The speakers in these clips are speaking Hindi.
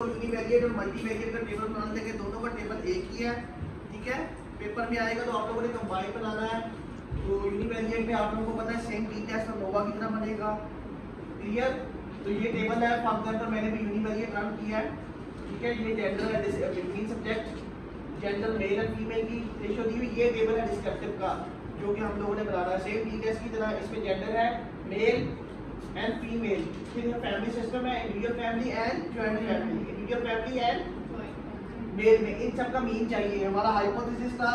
यूनिवेरिएट और मल्टीवेरिएट का टेबल बना देंगे दोनों का टेबल एक ही है, ठीक है? पेपर में आएगा तो आप लोगों ने कंबाइन बनाना है। तो यूनिवेरिएट में आप लोगों को पता है सेम टी टेस्ट और नोवा की तरह बनेगा। क्लियर तो ये टेबल है फ़ंक्शन पर मैंने भी यूनिवेरिएट रन किया है, ठीक है? ये जेंडर है subject gender male and female की रेशियो दी हुई, ये टेबल है डिस्क्रिप्टिव का, जो कि हम लोगों ने बनाना है। सेम टी टेस्ट की तरह इसमें जेंडर है male and female family system है individual family and joint family individual family and male में। इन सब का मीन चाहिए। हमारा हाइपोथेसिस था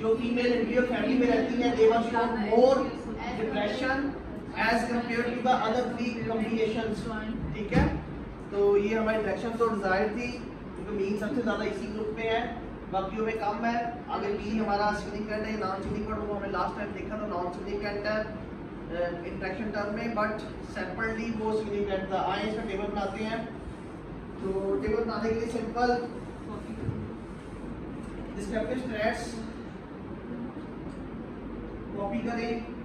जो फीमेल इंडिविजुअल फैमिली में रहती है they were show more depression as compared to the other three combinations ठीक है? तो ये हमारी डायरेक्शन तो डिज़ायर थी, क्योंकि मीन सबसे ज़्यादा इसी ग्रुप में है। बाकियों में कम है। अगर बी हमारा सिग्निफिकेंट है नॉन सिग्निफिकेंट वो हमें लास्ट टाइम देखा था नॉन सिग्निफिकेंट है। इंट्रैक्शन टर्म में बट सेपरेटली वो सिग्निफिकेंट द आए इसमें टेबल बनाते हैं। तो टेबल बनाने के लिए सिंपल डिस्क्रिप्टिव स्ट्रेट्स कॉपी करें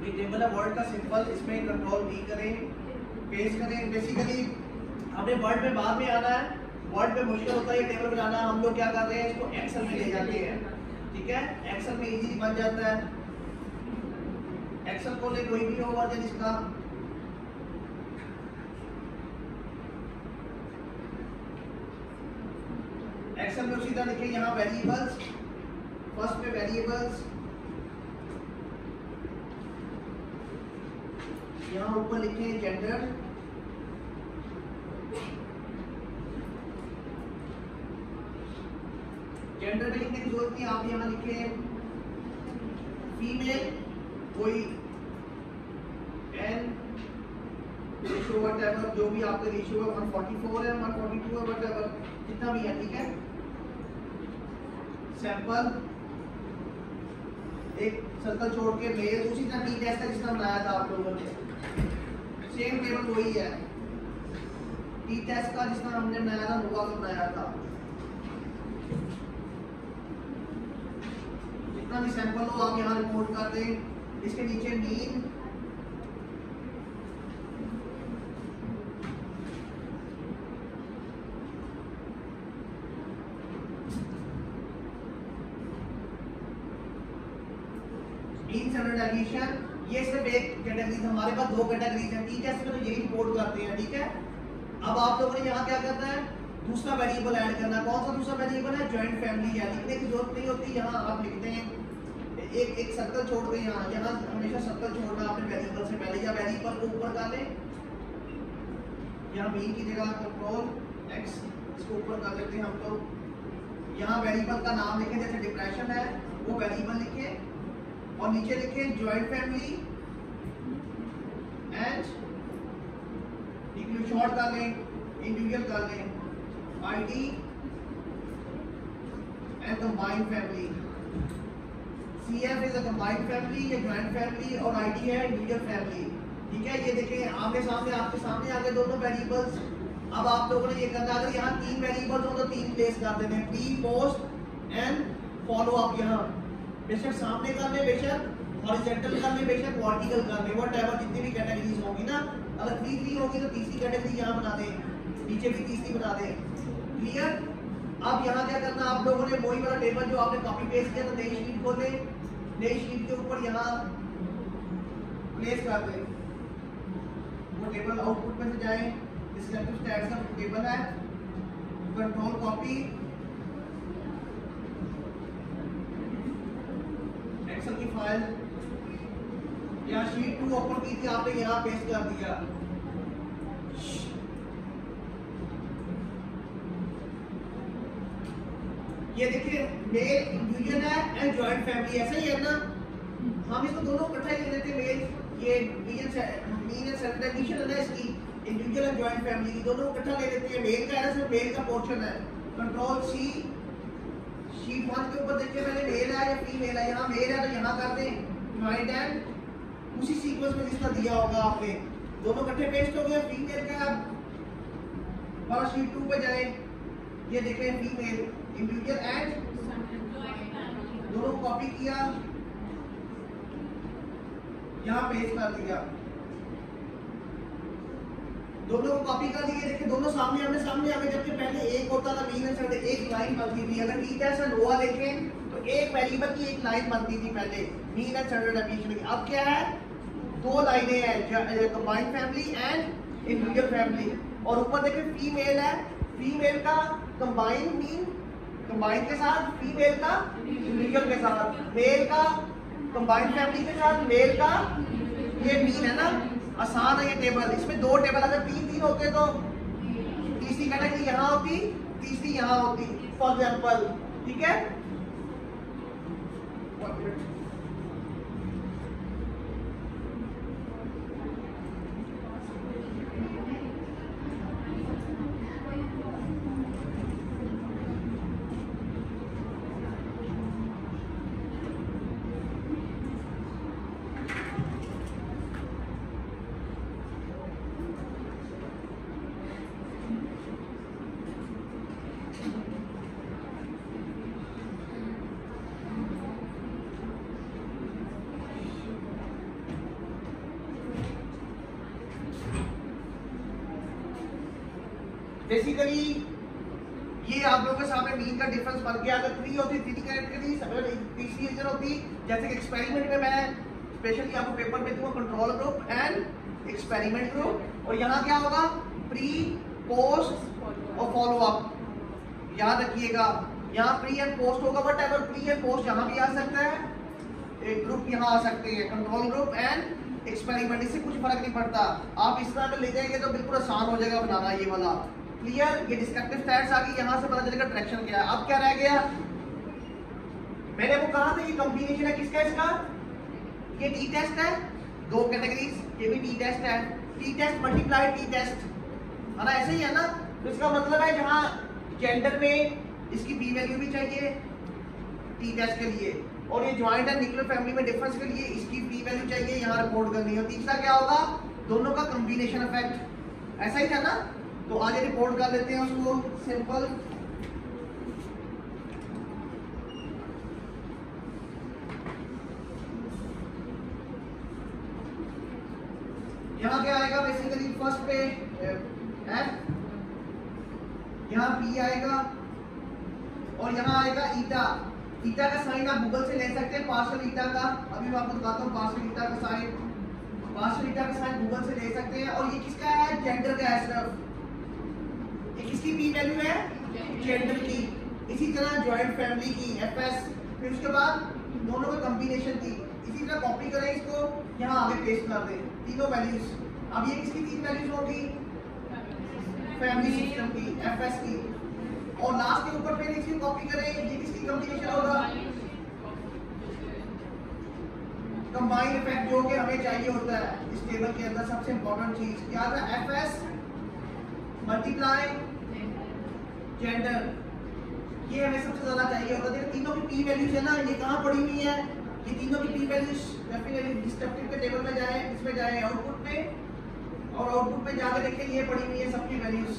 ये टेबल है वर्ड का सिंपल इसमें कंट्रोल वी करें पेस्ट करें बेसिकली हमें वर्ड में बाद में आना है। वर्ड में मुश्किल होता है टेबल बनाना हम लोग क्या कर रहे हैं, इसको एक्सेल में ले जाते हैं। ठीक है? एक्सेल में इजीली बन जाता है। एक्सेल खोले कोई भी हो वर्जन इसका एक्सेल में तरह लिखे यहाँ वेरिएबल्स फ़र्स्ट में वेरिएबल्स यहाँ ऊपर लिखे जेंडर जेंडर में लिखने की ज़रूरत नहीं, आप यहाँ लिखे फीमेल कोई एन रेशियो व्हाटएवर जो भी आपका रेशियो है 144 है 142 है व्हाटएवर जितना भी है, ठीक है? सैंपल एक सर्कल छोड़ के मेल उसी तरह टी टेस्ट का जिसका बनाया था आप लोगों ने। सेम टेबल वही है। टी टेस्ट का जिसका हमने बनाया था नोवा का बनाया था। जितना भी सैंपल हो, आप यहाँ रिपोर्ट कर दें। इसके नीचे मीन ये सिर्फ़ एक कैटेगरी हमारे पास दो कैटेगरीज हैं। टी टेस्ट में तो यही रिपोर्ट करते हैं, ठीक है? अब आप लोगों ने यहाँ क्या करना है? दूसरा वेरिएबल ऐड करना है। कौन सा दूसरा वेरिएबल है? ज्वाइंट फैमिली है लिखने की ज़रूरत नहीं होती, यहाँ आप लिखते हैं। एक एक सर्कल छोड़ दें यहाँ यहाँ हमेशा सर्कल छोड़ना अपने वेरिएबल से पहले, या वेरिएबल को ऊपर डालें। यहाँ मीन की जगह कंट्रोल एक्स इसको ऊपर कर लेते हैं हम लोग। यहाँ वेरिएबल का नाम लिखें, जैसे डिप्रेशन है, वो वेरिएबल लिखें, और नीचे लिखें जॉइंट फैमिली एंड शॉर्ट कर लें इंडिविजुअल कर लें ID and combined family CF is a combined family ये जॉइंट फैमिली और आईडी है इंडिविजुअल फैमिली ठीक है? ये देखें आगे सामने, आपके सामने, आगे दोनों वेरिएबल्स अब आप लोगों ने ये करना, अगर यहाँ तीन वेरिएबल्स हो तो तीन प्लेस कर देने pre post and follow up यहाँ। बेशक सामने कर ले बेशक हॉरिजॉन्टल कर ले बेशक वर्टिकल कर ले व्हाटएवर जितनी भी कैटेगरीज होगी ना। अगर थ्री थ्री होगी तो तीसरी कैटेगरी यहाँ बना दें। नीचे भी तीसरी बना दें। क्लियर अब यहाँ क्या करना, आप लोगों ने वही वाला टेबल जो आपने कॉपी पेस्ट किया था, नई शीट खोले, नई शीट के ऊपर यहाँ प्लेस कर दें। वो टेबल आउटपुट में से जाए डिस्क्रिप्टिव स्टैट्स का टेबल है कंट्रोल कॉपी एक्सेल की फ़ाइल यहाँ शीट टू ओपन की थी, आपने यहाँ पेस्ट कर दिया। ये देखिए मेल इंडिविजुअल है एंड जॉइंट फैमिली ऐसा ही है ना? हम इसको दोनों इकट्ठा ही ले लेते मेल ये मीन मीन सेंट्रलाइजेशन है ना इसकी इंडिविजुअल एंड जॉइंट फैमिली की, दोनों इकट्ठा ले लेते हैं। मेल का है ना, सिर्फ़ मेल का पोर्शन है। कंट्रोल सी शीट वन के ऊपर देखिए, पहले मेल है या फीमेल है यहाँ मेल है तो यहाँ कर दें। डिवाइड एंड उसी सीक्वेंस में जिसका दिया होगा आपने। दोनों इकट्ठे पेस्ट हो गए फीमेल का। और शीट टू पे जाए। ये देखें फीमेल इंडिविजुअल एंड दोनों कॉपी किया। यहाँ पेस्ट कर दिया। दोनों को कॉपी कर दिए। देखिए, दोनों सामने, हमें सामने, हमें जबकि पहले एक होता था मीन एंड एक लाइन बनती थी। अगर टी टेस्ट एंड रोआ देखें तो एक वेरिएबल की एक लाइन बनती थी पहले। मीन एंड स्टैंडर्ड बीच में। अब क्या है? दो लाइनें हैं combined family and individual family और ऊपर देखिए फीमेल है। फीमेल का कंबाइंड मीन कंबाइंड के साथ फीमेल का इंडिविजुअल के साथ। मेल का कंबाइन फैमिली के साथ मेल का। ये मीन है ना, आसान है ये टेबल इसमें दो टेबल अगर तीन तीन होते तो तीसरी कैटेगरी यहाँ होती, तीसरी यहाँ होती। फॉर एग्ज़ाम्पल ठीक है बेसिकली ये आप लोगों के सामने मीन का डिफरेंस बन गया अगर थ्री होती थ्री कैटेगरी अगर तीसरी रीजन होती जैसे कि एक्सपेरिमेंट में मैं स्पेशली आपको पेपर में दूँगा control group and experiment group और यहाँ क्या होगा? प्री पोस्ट और फॉलो अप याद रखिएगा, यहाँ प्री एंड पोस्ट होगा बट अगर प्री एंड पोस्ट यहाँ भी आ सकता है, एक ग्रुप यहाँ आ सकते हैं कंट्रोल ग्रुप एंड एक्सपेरिमेंट इससे कुछ फ़र्क नहीं पड़ता। आप इस तरह ले जाएँगे तो बिल्कुल आसान हो जाएगा बनाना ये वाला। क्लियर ये डिस्ट्रक्टिव स्टैट्स आ गई, यहाँ से पता चलेगा डायरेक्शन क्या है। अब क्या रह गया? मैंने वो कहा था ये कॉम्बिनेशन है किसका इसका? ये टी टेस्ट है। दो कैटेगरीज ये भी टी टेस्ट है। T test multiply T test है ना, ऐसे ही है ना? तो इसका मतलब है जहाँ जेंडर में इसकी बी वैल्यू भी चाहिए टी टेस्ट के लिए और ये ज्वाइंट एंड न्यूक्लियर फैमिली में डिफरेंस के लिए इसकी बी वैल्यू चाहिए, यहाँ रिपोर्ट करनी है। तीसरा क्या होगा? दोनों का कॉम्बिनेशन इफ़ेक्ट ऐसा ही था ना? तो आगे रिपोर्ट कर लेते हैं उसको। सिंपल क्या आएगा बेसिकली फ़र्स्ट पे एफ़ यहाँ पी आएगा और यहाँ आएगा ईटा ईटा का साइन आप गूगल से ले सकते हैं पार्सल ईटा का। अभी मैं आपको बताता हूँ पार्सल ईटा का साइन पार्सल ईटा का साइन गूगल से ले सकते हैं। और ये किसका है? जेंडर का है सिर्फ़। ये किसकी पी वैल्यू है? जेंडर की। इसी तरह ज्वाइंट फैमिली की एफएस फिर उसके बाद दोनों का कॉम्बिनेशन की। इसी तरह कॉपी करें इसको, यहाँ आगे पेस्ट कर दें। तीनों वैल्यूज़ अब ये किसकी तीन वैल्यूज़ होगी? फैमिली सिस्टम की एफएस की। और लास्ट के ऊपर फिर इसकी कॉपी करें, ये किसकी कॉम्बिनेशन होगा? कंबाइंड इफ़ेक्ट जो कि हमें चाहिए होता है। इस टेबल के अंदर सबसे इंपॉर्टेंट चीज़ क्या था? एफएस मल्टीप्लाई जेंडर ये हमें सबसे ज़्यादा चाहिए होता है। तीनों की पी वैल्यूज़ है ना, ये कहाँ पड़ी हुई है? ये तीनों की पी वैल्यूज़ डेफिनेटली डिस्ट्रक्टिव के टेबल में जाए, इसमें जाए आउटपुट में। और आउटपुट में जाकर देखें, ये पड़ी हुई है सबकी वैल्यूज़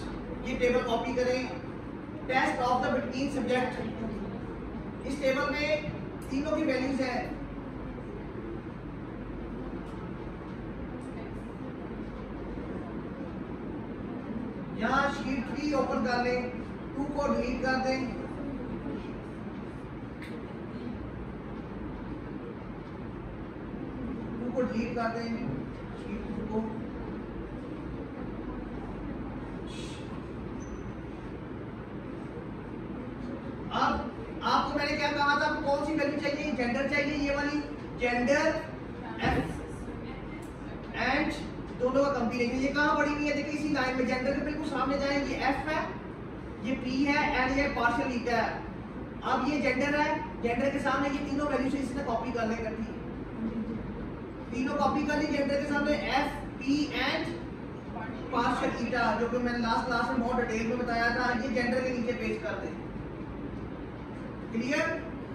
ये टेबल कॉपी करें। Test of the between subject इस टेबल में तीनों की वैल्यूज़ है। यहाँ शीट थ्री ओपन कर लें। टू को डिलीट कर दें। टू को डिलीट कर दें शीट टू को अब आपको मैंने क्या कहा था कौन सी वैल्यू चाहिए जेंडर चाहिए ये वाली जेंडर एंड दोनों का कंपीरेशन ये कहाँ पड़ी हुई है देखिए इसी लाइन में जेंडर सामने जाए ये एफ़ है, ये पी है एंड ये पार्शियल ईटा है। अब ये जेंडर है जेंडर के सामने ये तीनों वैल्यू इसने कॉपी कर ले इकट्ठी तीनों कॉपी कर ली जेंडर के सामने F P and partial eta जो कि मैंने लास्ट क्लास में बहुत डिटेल में बताया था, ये जेंडर के नीचे पेश कर दे। क्लियर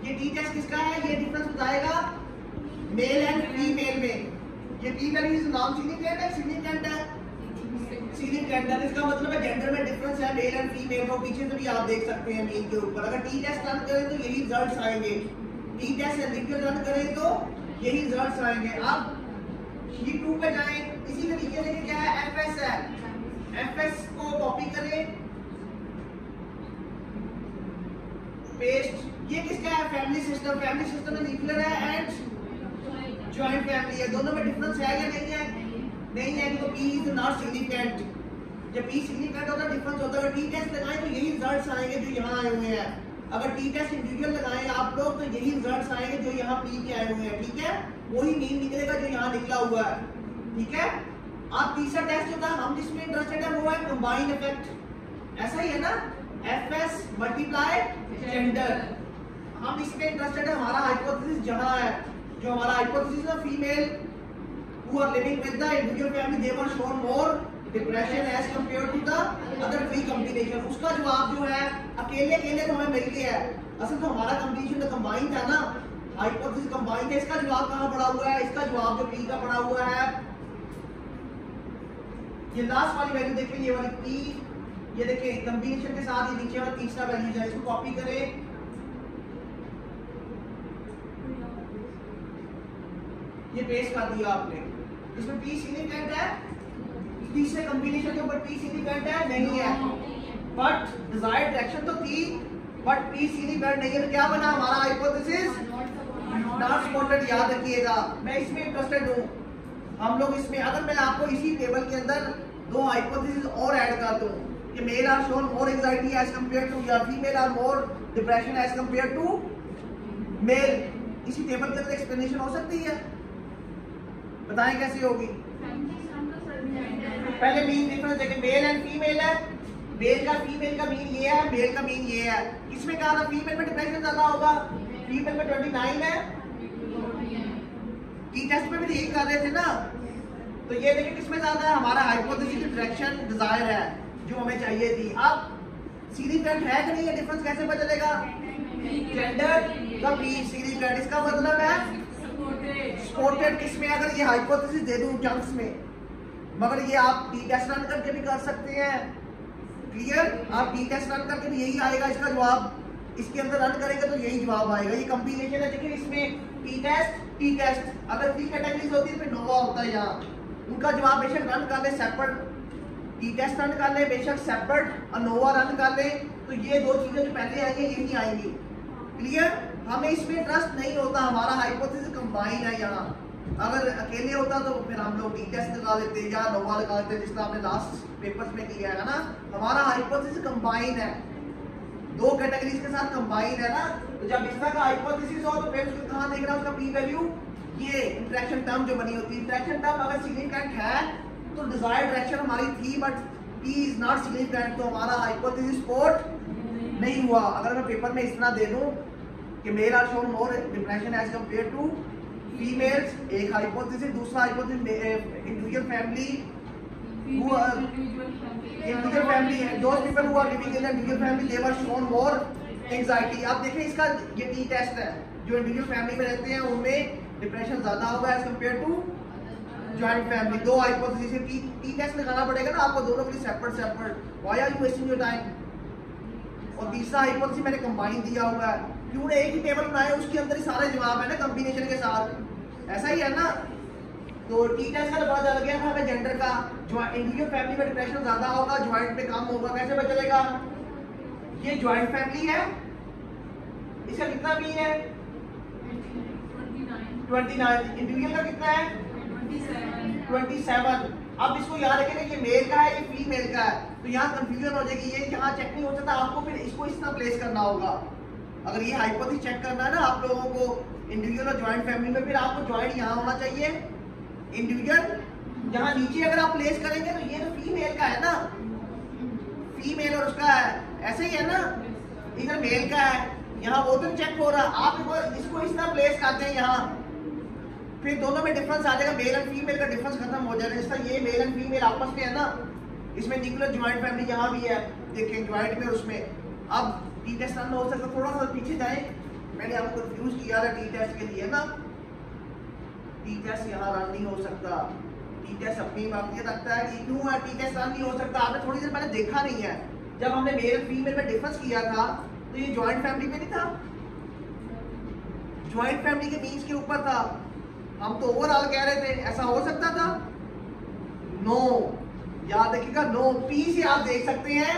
ये टी टेस्ट किसका है? ये डिफरेंस बताएगा। मेल एंड फीमेल में। P value is non significant है सिग्निफिकेंट है। सिग्निफिकेंट है इसका मतलब है जेंडर में डिफरेंस है मेल एंड फीमेल को पीछे से भी आप देख सकते हैं मीन के ऊपर। अगर टी टेस्ट रन करें तो यही रिजल्ट्स आएँगे। टी टेस्ट रन करें तो यही रिजल्ट्स आएँगे। अब शीट 2 पे जाएँ। इसी तरीके से क्या है? एफएस है। एफएस को कॉपी करें। पेस्ट ये किसका है? फैमिली सिस्टम फैमिली सिस्टम में न्यूक्लियर है एंड जॉइंट फैमिली है। दोनों में डिफरेंस है या नहीं है? नहीं है तो P इज़ नॉट सिग्निफिकेंट जब P सिग्निफिकेंट होता है डिफरेंस होता है। अगर T टेस्ट लगाएँ तो यही रिजल्ट्स आएँगे जो यहाँ आए हुए हैं। अगर T टेस्ट इंडिविजुअल लगाएँ आप लोग तो यही रिजल्ट्स आएँगे जो यहाँ P के आए हुए हैं। ठीक है? वही मीन निकलेगा जो यहाँ निकला हुआ है। ठीक है? अब तीसरा टेस्ट होता है, हम जिसमें इंटरेस्टेड है, वो है कंबाइन इफ़ेक्ट ऐसा ही है ना? एफएस मल्टीप्लाई जेंडर हम इसमें इंटरेस्टेड है, हमारा हाइपोथेसिस जहाँ है। जो हमारा हाइपोथेसिस है female who are living with the individual family, they were shown more depression as compared to the other three combination उसका जवाब जो है अकेले अकेले तो हमें मिल गया है। असल तो हमारा कंपटीशन तो कंबाइन था ना। हाइपोथेसिस कंबाइन था इसका जवाब कहाँ पड़ा हुआ है? इसका जवाब जो पी का पड़ा हुआ है। ये लास्ट वाली वैल्यू देखें ये वाली पी ये देखें कंबिनेशन के साथ ये नीचे वाला तीसरा वैल्यू है, इसको कॉपी करें। ये पेस्ट कर दिया आपने। इसमें पी सिग्निफिकेंट है। तीसरे कॉम्बिनेशन के ऊपर पी सिग्निफिकेंट है, नहीं है। बट डिजायर्ड डायरेक्शन तो थी बट पी सिग्निफिकेंट नहीं है तो क्या बना हमारा हाइपोथेसिस नॉट याद रखिएगा। मैं इसमें इंटरेस्टेड हूँ। हम लोग इसमें, अगर मैं आपको इसी टेबल के अंदर दो हाइपोथेसिस और ऐड कर दूँ, कि male are shown more anxiety as compare to या female are more depression as compare to male इसी टेबल के अंदर एक्सप्लेनेशन हो सकती है। बताएँ कैसी होगी? पहले मीन डिफरेंस देखें मेल एंड फीमेल है। मेल का फीमेल का मीन ये है मेल का मीन ये है। किसमें कहा था फीमेल में डिप्रेशन ज़्यादा होगा। फीमेल में 29 है। टी टेस्ट में भी यही कर रहे थे ना। तो ये देखिए किसमें ज़्यादा है? हमारा हाइपोथेसिस डायरेक्शन डिज़ायर है, जो हमें चाहिए थी। अब सीधी करंट है कि नहीं? है डिफरेंस कैसे पता चलेगा? जेंडर का सीधी करंट इसका मतलब है सपोर्टेड किसमें अगर ये हाइपोथेसिस दे दूँ चंक्स में, मगर ये आप टी टेस्ट रन करके भी कर सकते हैं। क्लियर आप टी टेस्ट रन करके भी यही आएगा इसका जवाब। इसके अंदर रन करेंगे तो यही जवाब आएगा। ये कॉम्बिनेशन है देखिए इसमें टी टेस्ट टी टेस्ट अगर थ्री कैटेगरीज होती है तो नोवा होता है यहाँ। उनका जवाब बेशक रन कर ले सेपरेट टी टेस्ट रन कर ले, बेशक सेपरेट अनोवा रन कर ले। तो ये दो चीज़ें जो पहले आएँगी यही आएँगी। क्लियर हमें इसमें ट्रस्ट नहीं होता। हमारा हाइपोथेसिस कंबाइन है यहाँ। अगर अकेले होता तो फिर हम लोग टी टेस्ट लगा लेते या नोवा लगा लेते, जिसका हमने लास्ट पेपर्स में किया है ना। हमारा हाइपोथेसिस कंबाइन है। दो कैटेगरीज के साथ कंबाइन है ना। तो जब इस तरह का हाइपोथेसिस हो तो फिर उसको कहाँ देखना उसका पी वैल्यू ये इंटरेक्शन टर्म जो बनी होती है। इंटरेक्शन टर्म अगर सिग्निफिकेंट है तो डिजायर्ड डायरेक्शन हमारी थी but P is not significant तो हमारा हाइपोथेसिस सपोर्ट नहीं हुआ। अगर मैं पेपर में इतना दे दूँ कि male are shown more depression as compare to females एक हाइपोथेसिस दूसरा hypothesis individual family individual family है those people who. Are living in individual family they were shown more anxiety आप देखें इसका ये टी टेस्ट है। जो इंडिविजुअल फैमिली में रहते हैं उनमें डिप्रेशन ज़्यादा होगा as compare to joint family दो हाइपोथेसिस टी टी टेस्ट लगाना पड़ेगा ना आपको दोनों के लिए separate separate why are you wasting your time और तीसरा हाइपोथेसिस मैंने कंबाइन दिया हुआ है। क्यों एक ही टेबल बनाया उसके अंदर ही सारे जवाब है ना कॉम्बिनेशन के साथ। ऐसा ही है ना तो टी टेस्ट का तो पता चल गया था हमें जेंडर का जो फैमिली में डिप्रेशन ज़्यादा होगा ज्वाइंट में कम होगा, कैसे पता चलेगा? ये ज्वाइंट फैमिली है, इसका कितना भी है? 29 इंडिविजुअल का कितना है? 27 अब इसको याद रखेंगे ये मेल का है, ये फीमेल का है। तो यहाँ कंफ्यूजन हो जाएगी, ये यहाँ चेक नहीं हो सकता, आपको फिर इसको इस तरह प्लेस करना होगा। अगर ये हाइपोथेसिस चेक करना है ना आप लोगों को इंडिविजुअल और ज्वाइंट फैमिली में फिर आपको ज्वाइंट यहाँ होना चाहिए। इंडिविजुअल जहाँ नीचे अगर आप प्लेस करेंगे तो ये तो फीमेल का है ना फीमेल और उसका है ऐसे ही है ना, इधर मेल का है। यहाँ वो तो चेक हो रहा, आप इसको इस तरह प्लेस करते हैं यहाँ। फिर दोनों में डिफरेंस आ जाएगा मेल एंड फीमेल का डिफरेंस खत्म हो जाएगा। इसका ये मेल एंड फीमेल आपस में है ना, इसमें न्यूक्लियर ज्वाइंट फैमिली यहाँ भी है। देखें ज्वाइंट में उसमें। अब रन हो सकता थोड़ा सा पीछे जाए। मैंने आपको कंफ्यूज किया था टी टेस्ट के लिए ना। टी टेस्ट यहाँ रन नहीं हो सकता। टी टेस्ट अपनी मांगते रखता है कि क्यों है? टी टेस्ट रन नहीं हो सकता। आपने थोड़ी देर पहले देखा नहीं है। जब हमने मेल फीमेल में डिफरेंस किया था तो ये ज्वाइंट फैमिली में नहीं था? ज्वाइंट फैमिली के मीन्स के ऊपर था। हम तो ओवरऑल कह रहे थे, ऐसा हो सकता था? नो याद रखिएगा नो पी से आप देख सकते हैं।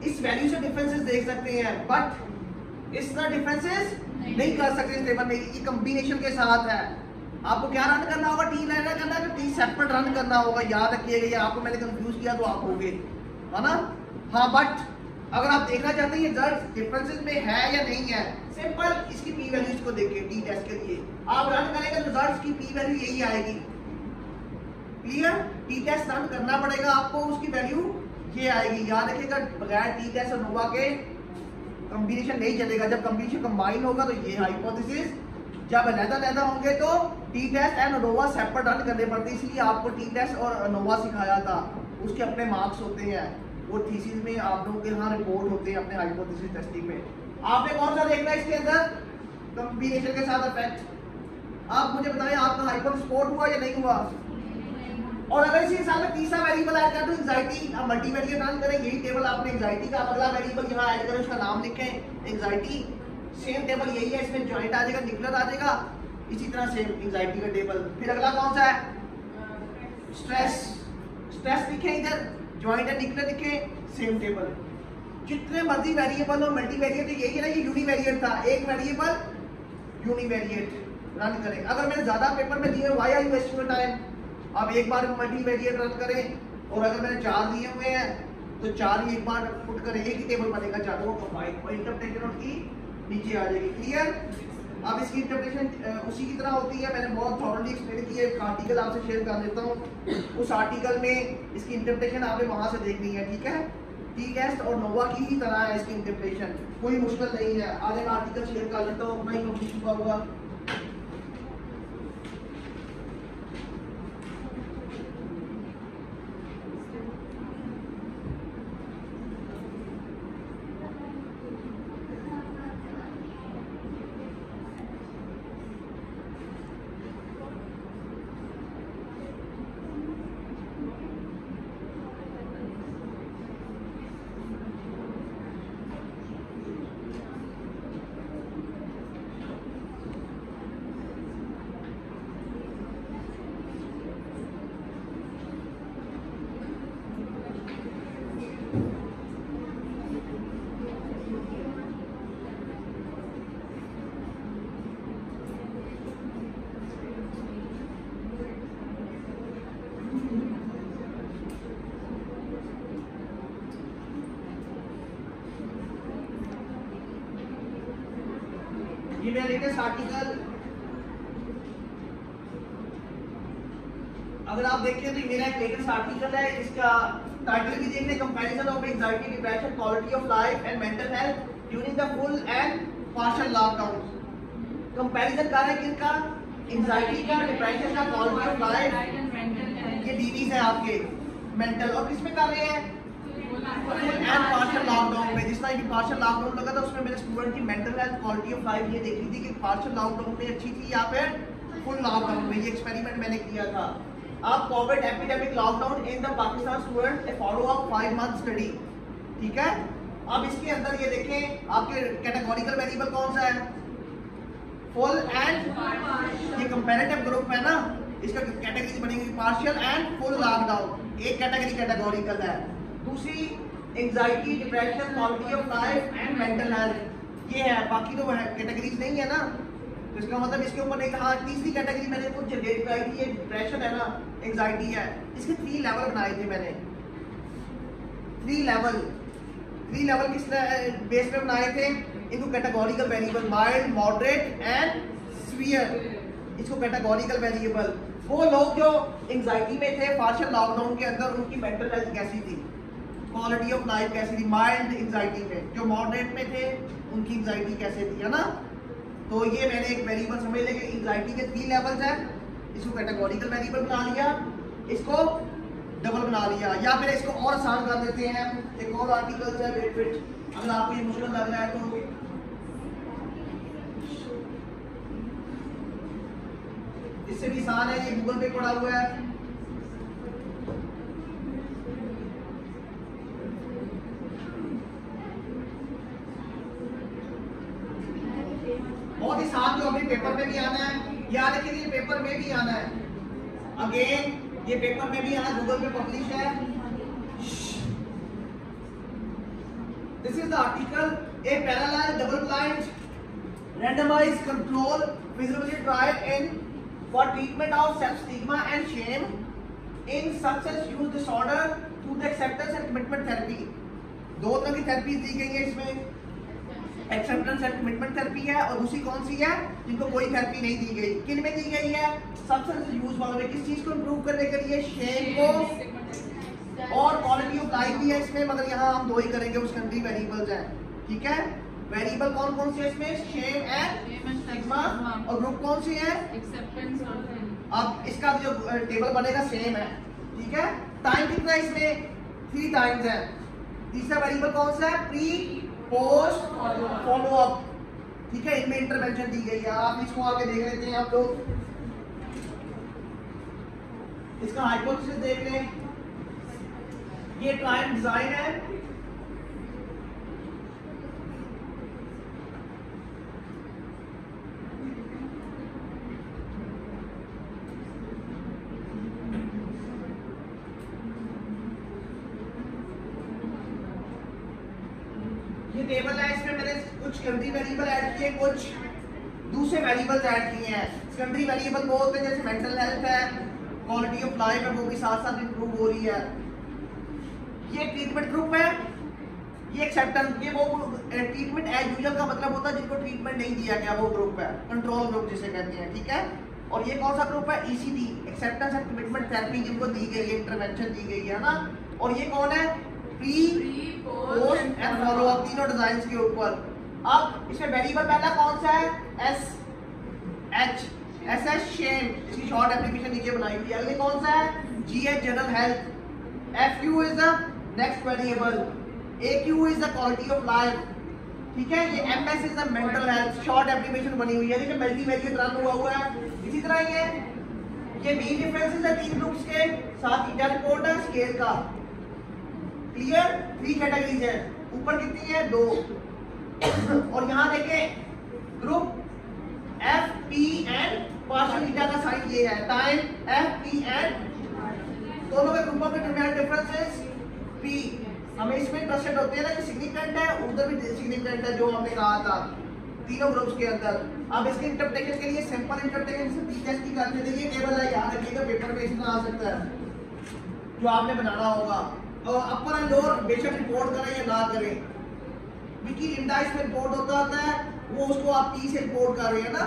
इस वैल्यू से डिफरेंसेस देख सकते हैं। बट इसका डिफरेंसेस नहीं कर सकते इस टेबल में। ये कॉम्बिनेशन के साथ है। आपको क्या रन करना होगा? टी लाइन करना है टी सेपरेट रन करना होगा। याद रखिएगा ये आपको मैंने कंफ्यूज किया तो आप होगे। है ना? हाँ बट अगर आप देखना चाहते हैं ये रिज़ल्ट डिफरेंसेस में है या नहीं है सिंपल इसकी पी वैल्यूज़ को देखिए टी टेस्ट के लिए। आप रन करेंगे रिजल्ट्स की पी वैल्यू यही आएगी। क्लियर टी टेस्ट रन करना पड़ेगा आपको, उसकी वैल्यू ये आएगी। याद रखिएगा, बगैर टी टेस्ट और नोवा के कॉम्बिनेशन नहीं चलेगा। जब कॉम्बिनेशन कंबाइन होगा तो ये हाइपोथेसिस जब अलहदा होंगे तो T test and ANOVA separate run करने पड़ते, इसलिए आपको टी टेस्ट और नोवा सिखाया था। उसके अपने मार्क्स होते हैं। वो थीसिस में आप लोगों के यहाँ रिपोर्ट होते हैं अपने हाइपोथेसिस टेस्टिंग में। आपने कौन सा देखना है इसके अंदर। कॉम्बिनेशन के साथ इफ़ेक्ट आप मुझे बताएँ, आपका हाइपोथेसिस स्पोर्ट हुआ या नहीं हुआ? और अगर इसी हिसाब में तीसरा वेरिएबल ऐड कर दो एंजाइटी आप मल्टी वेरिएबल रन करें, यही टेबल आपने एंजाइटी का अगला वेरिएबल यहाँ ऐड करें, उसका नाम लिखें एंजाइटी सेम टेबल यही है, इसमें ज्वाइंट आ जाएगा निकलर आ जाएगा। इसी तरह सेम एंजाइटी का टेबल फिर अगला कौन सा है? स्ट्रेस स्ट्रेस लिखें इधर ज्वाइंट एंड निकलर लिखे सेम टेबल जितने मर्ज़ी वेरिएबल और मल्टी वेरिएट यही है ना, ये यूनिवेरिएट था। एक वेरिएबल यूनिवेरिएट रन करें। अगर मैंने ज़्यादा पेपर में दिए why are you wasting time आप एक बार मल्टी वेरिएट रन करें, और अगर मैंने चार दिए हुए हैं तो चार ही एक बार पुट करें, एक ही टेबल बनेगा, चारों कंबाइन और की नीचे आ जाएगी क्लियर अब इसकी इंटरप्रिटेशन उसी की तरह होती है, मैंने बहुत थॉरली एक्सप्लेन किया एक आर्टिकल आपसे शेयर कर देता हूँ। उस आर्टिकल में इसकी इंटरप्रिटेशन आपने वहाँ से देखनी है, ठीक है? टी टेस्ट और नोवा की ही तरह है इसकी इंटरप्रिटेशन कोई मुश्किल नहीं है। आज एक आर्टिकल शेयर कर लेता हूँ, अपना ही कंप्लीट हुआ हुआ ये मेरा लेटेस्ट आर्टिकल। अगर आप देखें तो मेरा एक लेटेस्ट आर्टिकल है, इसका टाइटल भी देखने comparison of anxiety depression quality of life and mental health during the full and partial lockdown comparison कर रहे हैं किसका? एंजाइटी का डिप्रेशन का क्वालिटी ऑफ़ लाइफ ये डीवीज है आपके। मेंटल और किसमें कर रहे हैं? पार्शियल लॉकडाउन में, जिस लगा था उसमें मेरे स्टूडेंट की mental health quality of life ये देखी थी कि पार्शियल लॉकडाउन में अच्छी थी या फिर फुल लॉकडाउन में, ये एक्सपेरिमेंट मैंने किया था। अब COVID epidemic lockdown in the Pakistan student a follow up five month study ठीक है? अब इसके अंदर ये देखें, आपके कैटेगोरिकल वेरिएबल कौन सा है? फुल एंड ये कंपैरेटिव ग्रुप है ना? इसका कैटेगरी बनेगी पार्शियल एंड फुल लॉकडाउन एक कैटेगरी कैटेगोरिकल है। दूसरी anxiety depression quality of life and mental health ये है, बाकी तो कैटेगरीज नहीं है ना। तो इसका मतलब इसके ऊपर नहीं कहा तीसरी कैटेगरी मैंने कुछ जनरेट कराई थी, ये डिप्रेशन है ना एंजाइटी है। इसके थ्री लेवल बनाए थे मैंने। थ्री लेवल थ्री लेवल किस बेस पे बनाए थे? इनको categorical variable mild moderate and severe इसको कैटेगोरिकल वेरिएबल वो लोग जो एंजाइटी में थे पार्शियल लॉकडाउन के अंदर, उनकी मेंटल हेल्थ कैसी थी? क्वालिटी ऑफ़ लाइफ कैसी थी? माइल्ड एंजाइटी में। जो मॉडरेट में थे, उनकी एंजाइटी कैसे थी, है ना? तो ये मैंने एक वेरिएबल समझ लिया कि एंजाइटी के थ्री लेवल्स हैं। इसको कैटेगोरिकल वेरिएबल बना लिया। इसको डबल बना लिया। या फिर इसको और आसान कर देते हैं। एक और आर्टिकल है वेट वेट अगर आपको ये मुश्किल लग रहा है तो इससे भी आसान है, ये गूगल पे पड़ा हुआ है। बहुत ही साथ जो अभी पेपर में भी आना है, याद रखिए पेपर में भी आना है। अगेन ये पेपर में भी आना गूगल पे पब्लिश है। This is the article a parallel double blind randomize control feasibility trial in for treatment of self stigma and shame in success use disorder through the acceptance and commitment therapy दो तरह की थेरेपी दी गई है इसमें। एक्सेप्टेंस एंड कमिटमेंट थेरेपी है और दूसरी कौन सी है जिनको कोई थेरेपी नहीं दी गई। किन में दी गई है? सब्सटेंस यूज़ वालों में। किस चीज़ को इंप्रूव करने के लिए? शेम को और क्वालिटी ऑफ़ लाइफ भी है इसमें मगर यहाँ हम दो ही करेंगे उस कंट्री वेरिएबल्स हैं। ठीक है? वेरिएबल कौन कौन से है इसमें? शेम एंड और ग्रुप कौन सी है? एक्सेप्टेंस अब इसका जो टेबल बनेगा सेम है। ठीक है? टाइम कितना इसमें? थ्री टाइम्स है। तीसरा वेरिएबल कौन सा है? प्री पोस्ट फॉलो अप ठीक है, इनमें इंटरवेंशन दी गई है। आप इसको आगे देख लेते हैं आप लोग। इसका हाइपोथेसिस देख लें। ये ट्रायल डिज़ाइन है ये टेबल है इसमें मैंने कुछ कंट्री वेरिएबल ऐड किए कुछ दूसरे वेरिएबल्स ऐड किए हैं कंट्री वेरिएबल बोलते हैं जैसे मेंटल हेल्थ है क्वालिटी ऑफ़ लाइफ है वो भी साथ साथ इंप्रूव हो रही है। ये ट्रीटमेंट ग्रुप है ये एक्सेप्टेंस ये वो ट्रीटमेंट एज यूजुअल का मतलब होता है जिनको ट्रीटमेंट नहीं दिया गया वो ग्रुप है कंट्रोल ग्रुप जिसे कहते हैं ठीक है? और ये कौन सा ग्रुप है? ACT acceptance and commitment therapy जिनको दी गई है इंटरवेंशन दी गई है ना? और ये कौन है? Pre post post and follow up तीनों डिज़ाइन के ऊपर। अब इसमें वेरिएबल पहला कौन सा है? S H S S shame इसकी शॉर्ट एप्लीकेशन नीचे बनाई हुई है। अगले कौन सा है? G H general health F Q is the next variable A Q is the quality of life ठीक है? ये M S is mental health short application बनी हुई है। देखिए मल्टी वेरिएबल रन हुआ हुआ है। इसी तरह ये ये मेन डिफरेंसेस है तीन ग्रुप्स के साथ इंटर रिपोर्ट है स्केल का। क्लियर थ्री कैटेगरीज है। ऊपर कितनी है? दो। और यहाँ देखें group F P and partial beta का साइन ये है टाइम एफ़ पी एंड दोनों के ग्रुपों के दरमियान डिफरेंसेस पी हमें इसमें इंटरेस्टेड होते हैं ना कि सिग्निफिकेंट है, उधर भी सिग्निफिकेंट है, जो हमने कहा था, तीनों ग्रुप्स के अंदर। अब इसके इंटरप्रिटेशन के लिए सिंपल इंटरप्रिटेशन से पी टेस्ट की करने के लिए टेबल है, याद रखिएगा पेपर में इसमें आ सकता है, जो आपने बनाना होगा। और अपर एंड लोअर बेशक रिपोर्ट करें या ना करें। विकी लिंडा इसमें रिपोर्ट होता है, वो उसको आप पी से रिपोर्ट कर रहे हैं ना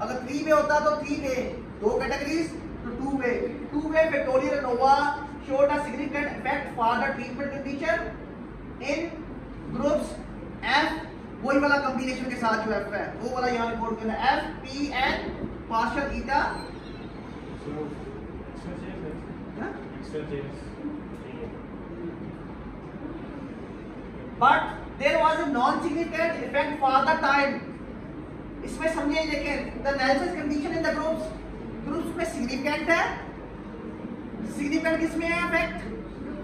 अगर थ्री वे होता तो थ्री वे दो कैटेगरीज तो two way two way पेट्रोलियर ANOVA showed a significant effect for the treatment condition in groups F वही वाला कॉम्बिनेशन के साथ जो एफ़ है। वो वाला यहाँ रिपोर्ट किया है F P and partial theta but there was a non significant effect for the time इसमें समझिए देखें the analysis condition in the groups. Groups में significant है। Significant किसमें है? Effect.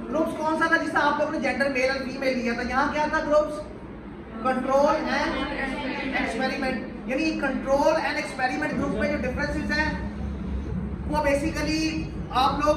ग्रुप्स कौन सा था जिससे आप लोगों ने जेंडर मेल और फीमेल लिया था? यहाँ क्या था ग्रुप्स कंट्रोल एंड एक्सपेरिमेंट यानी कंट्रोल एंड एक्सपेरिमेंट ग्रुप में जो डिफरेंसेस हैं, वो बेसिकली आप लोग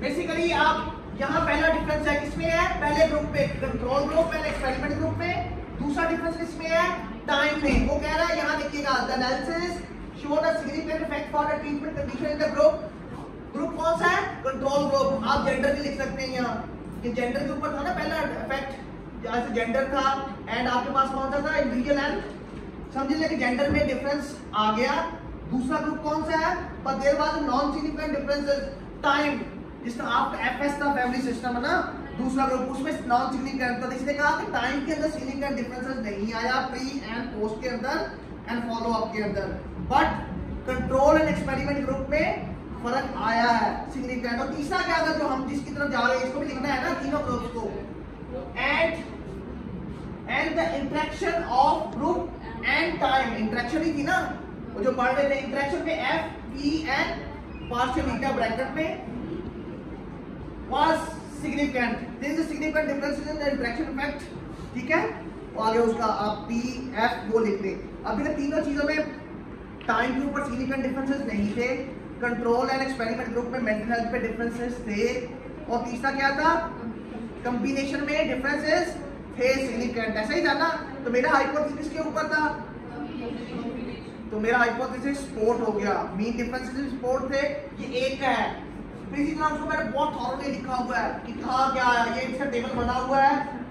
बेसिकली आप यहाँ पहला डिफरेंस है किसमें है पहले ग्रुप पे control group and experiment group में दूसरा डिफरेंस किसमें है टाइम में वो कह रहा है, यहाँ देखिएगा the analysis showed a significant effect for the treatment condition in the group. Group कौन सा है? कंट्रोल ग्रुप आप जेंडर भी लिख सकते हैं यहाँ। कि जेंडर के ऊपर था ना, पहला इफ़ेक्ट जैसे जेंडर था एंड आपके पास कौन सा था? इंडिविजुअल एंड समझ लें कि जेंडर में डिफरेंस आ गया। दूसरा ग्रुप कौन सा है? पर देर बाद नॉन सिग्निफिकेंट डिफरेंसेस टाइम जिसका आपका एफएस था फैमिली सिस्टम है ना। दूसरा ग्रुप उसमें नॉन सिग्निफिकेंट था। इसने कहा कि टाइम के अंदर सिग्निफिकेंट डिफरेंसेस नहीं आया प्री एंड पोस्ट के अंदर एंड फॉलो अप के अंदर। But control and experiment group में फ़र्क आया है सिग्निफिकेंट और तीसरा क्या था जो हम जिसकी तरफ़ जा रहे हैं, इसको भी लिखना है ना, तीनों ग्रुप्स को। And and the interaction of group and time interaction ही थी ना। वो जो पढ़ रहे थे इंटरेक्शन में F P and partial beta bracket में was significant. There is a significant difference in the interaction effect. ठीक है? तो आगे उसका आप पी एफ़ वो लिख लें अभी तक तीनों चीज़ों में टाइम के ऊपर सिग्निफिकेंट डिफरेंसेस नहीं थे। कंट्रोल एंड एक्सपेरिमेंट ग्रुप में मेंटल हेल्थ पे डिफरेंसेस थे। और तीसरा क्या था? कॉम्बिनेशन में डिफरेंसेस थे सिग्निफिकेंट ऐसा ही था ना? तो मेरा हाइपोथेसिस के ऊपर था। तो मेरा हाइपोथेसिस स्पोर्ट हो गया। मीन डिफरेंसेस स्पोर्ट थे। ये एक है। इसी तरह उसको मैंने बहुत थॉरली लिखा हुआ है कि कहा क्या है ये इसका टेबल बना हुआ है।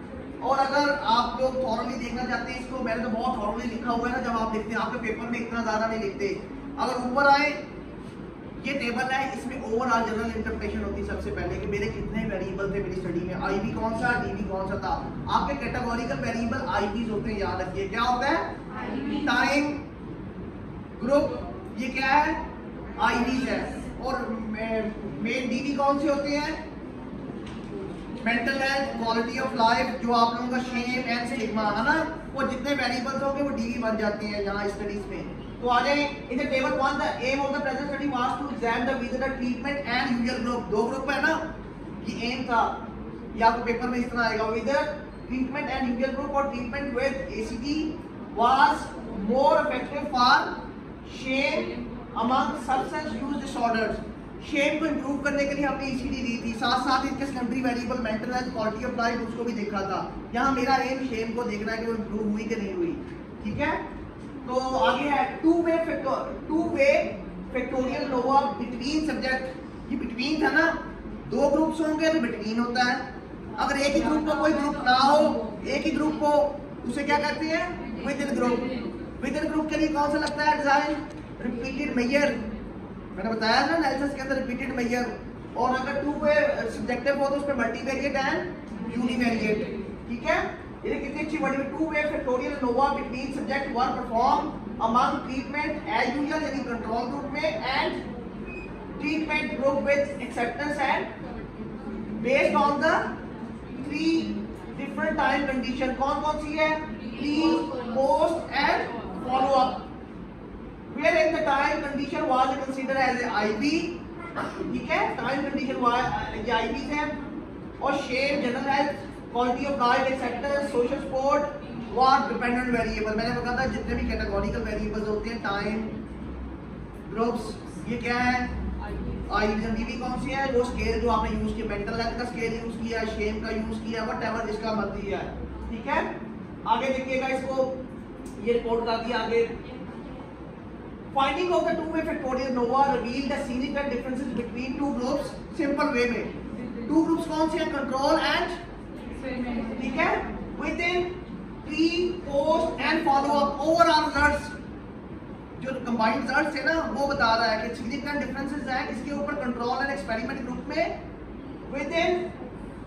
और अगर आप लोग थॉरली देखना चाहते हैं इसको मैंने तो बहुत थॉरली लिखा हुआ है ना जब आप लिखते हैं आपके पेपर में इतना ज़्यादा नहीं लिखते। अगर ऊपर आए ये टेबल है इसमें ओवरऑल जनरल इंटरप्रिटेशन होती है सबसे पहले कि मेरे कितने वेरिएबल थे मेरी स्टडी में। आईवी कौन सा डीवी कौन सा था? आपके कैटेगोरिकल वेरिएबल आईवीज होते हैं याद रखिए। क्या होता है? टाइम ग्रुप ये क्या है? आईवीज है। और मेन डीवी कौन से होते हैं? Mental health quality of life जो आप लोगों का शेम एंड स्टिग्मा है ना? वो जितने वेरिएबल्स होंगे, वो डीवी बन जाते हैं यहाँ स्टडीज़ में। तो आ जाए the table one the aim of the present study was to examine the visitor treatment and usual group दो ग्रुप है ना? ये एम था। ये आपको पेपर में इस तरह आएगा visitor treatment and usual group और treatment with ACT was more effective for shame among substance use disorders shame को इंप्रूव करने के लिए हमने ईसीडी दी थी। साथ साथ इनके secondary variable mental health quality of life उसको भी देखा था। यहाँ मेरा एम शेम को देखना है कि वो इंप्रूव हुई कि नहीं हुई। ठीक है? तो आगे है two way two way factorial ANOVA between subject ये बिटवीन था ना? दो ग्रुप्स होंगे तो बिटवीन होता है। अगर एक ही ग्रुप को कोई ग्रुप ना हो, एक ही ग्रुप को, उसे क्या कहते हैं? Within group within group के लिए कौन सा लगता है? डिज़ाइन रिपीटेड मेजर मैंने बताया ना एनालिसिस के अंदर रिपीटेड मेजर और अगर टू वे सब्जेक्टिव हो तो उसमें मल्टीवेरिएट एंड यूनिवेरिएट ठीक है? ये कितनी अच्छी वर्ड है। Two way factorial ANOVA between subject were perform among treatment as usual यानी कंट्रोल ग्रुप में and treatment group with acceptance and based on the three different time condition कौन कौन सी है? Pre post and follow up wherein the time condition was considered as IB ठीक है? टाइम कंडीशन ये आईबी है। और shame general health quality of life acceptance social support were dependent variable मैंने बताया था जितने भी कैटेगोरिकल वेरिएबल्स होते हैं टाइम ग्रुप्स ये क्या है? की भी कौन सी है? वो स्केल जो आपने यूज़ किया मेंटल हेल्थ का स्केल यूज़ किया शेम का यूज़ किया वट जिसका मर्ज़ी है। ठीक है? आगे देखिएगा इसको। ये रिपोर्ट कर दिया आगे। Finding of the two-way factorial nova revealed the significant differences between two groups simple way में two groups कौन से हैं control and ठीक है within pre post and follow up overall results जो कंबाइंड रिजल्ट्स है ना वो बता रहा है कि सिग्निफिकेंट डिफरेंसेस हैं इसके ऊपर कंट्रोल एंड एक्सपेरिमेंट ग्रुप में within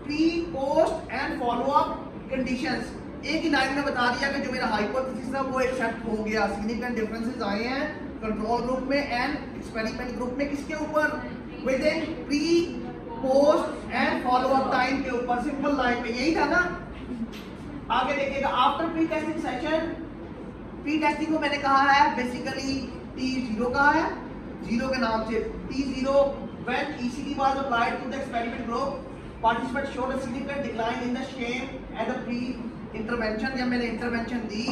pre post and follow up conditions एक ही लाइन में बता दिया कि जो मेरा हाइपोथेसिस था वो एक्सेप्ट हो गया सिग्निफिकेंट डिफरेंसेस आए हैं कंट्रोल ग्रुप में एंड एक्सपेरिमेंट ग्रुप में किसके ऊपर within pre post and follow up time के ऊपर सिंपल लाइन में यही था ना आगे देखिएगा after pre testing session pre testing को मैंने कहा है बेसिकली टी ज़ीरो कहा है ज़ीरो के नाम से T zero when ECD was applied to the experiment group participants showed a significant decline in the shame and the pre intervention जब मैंने intervention दी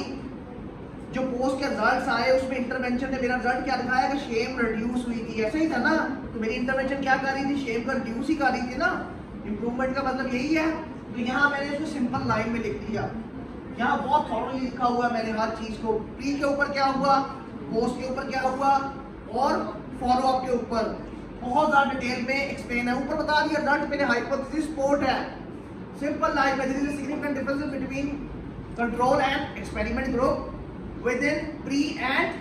जो पोस्ट के रिज़ल्ट आए, उसमें इंटरवेंशन ने मेरा रिज़ल्ट क्या दिखाया? कि शेम रिड्यूस हुई थी। ऐसा ही था ना? तो मेरी इंटरवेंशन क्या कर रही थी? शेम का रिड्यूस ही कर रही थी ना? इंप्रूवमेंट का मतलब यही है। तो यहाँ मैंने इसको सिंपल लाइन में लिख दिया। यहाँ बहुत थॉरली लिखा हुआ है मैंने हर चीज़ को। प्री के ऊपर क्या हुआ? पोस्ट के ऊपर क्या हुआ? और फॉलो अप के ऊपर। बहुत ज़्यादा डिटेल में एक्सप्लेन है। ऊपर बता दिया रिज़ल्ट मेरे हाइपोथेसिस स्पोर्ट है। Like whether there is a significant difference between control and experiment within pre and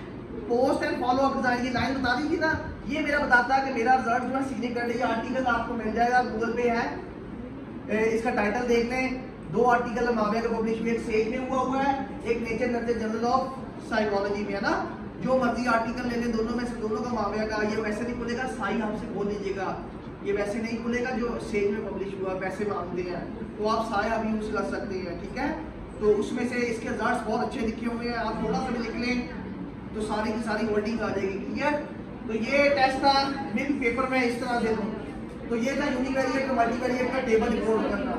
post and follow up design. की लाइन बता दी थी ना। ये मेरा बताता है कि मेरा रिज़ल्ट जो है सिग्निफिकेंट है। ये आर्टिकल आपको मिल जाएगा गूगल पे है। इसका टाइटल देख लें। दो आर्टिकल माविया का पब्लिश हुए एक सेज में हुआ हुआ है। एक nature nurture journal of psychology में है ना। जो मर्ज़ी आर्टिकल ले लें, दोनों में से दोनों का माविया का। ये वैसे नहीं खुलेगा, साई आपसे खोल लीजिएगा ये वैसे नहीं खुलेगा, जो सेज में पब्लिश हुआ पैसे मांगते हैं। तो आप साया भी यूज़ कर सकते हैं, ठीक है? तो उसमें से इसके रिज़ल्ट बहुत अच्छे लिखे हुए हैं आप थोड़ा सा भी लिख लें तो सारी की सारी वर्डिंग आ जाएगी क्लियर तो ये टेस्ट था मिल पेपर में इस तरह दे दूँ। तो ये था यूनिक वेरिएट मल्टी वेरिएट का टेबल रिपोर्ट करना।